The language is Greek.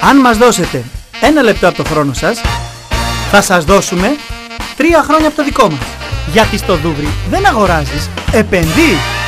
Αν μας δώσετε ένα λεπτό από το χρόνο σας, θα σας δώσουμε τρία χρόνια από το δικό μας. Γιατί στο Δούβρι δεν αγοράζεις, επενδύεις.